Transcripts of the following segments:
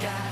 guy.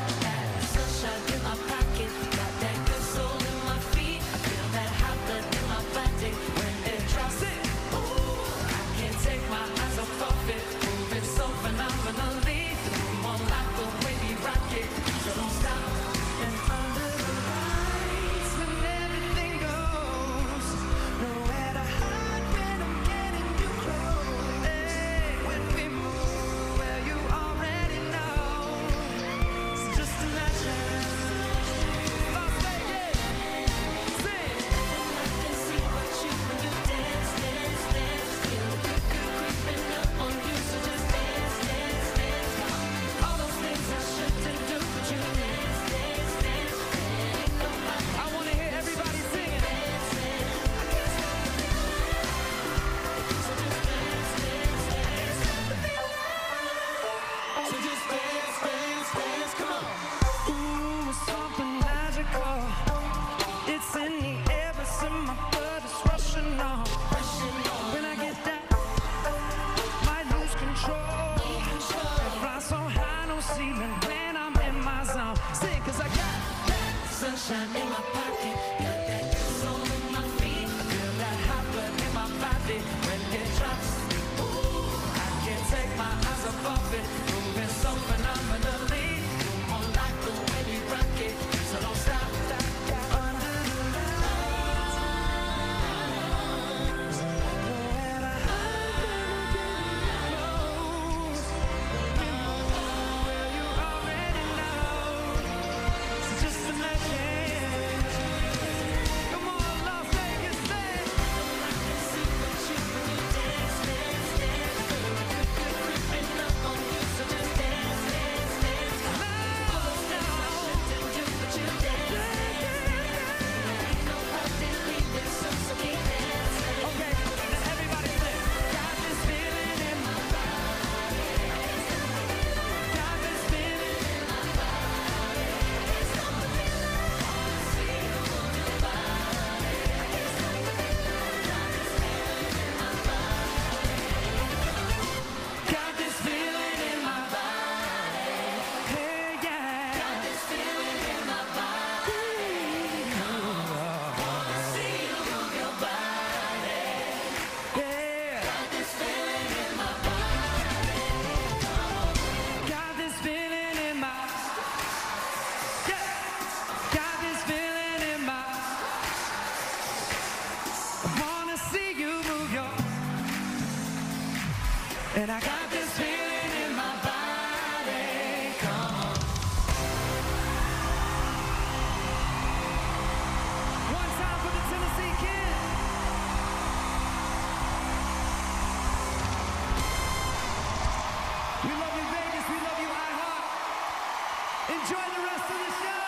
moment when I'm in my zone. Sing, cause I got that sunshine in my pocket. And I got this feeling in my body. Come on. One time for the Tennessee Kid. We love you, Vegas. We love you, iHeart. Enjoy the rest of the show.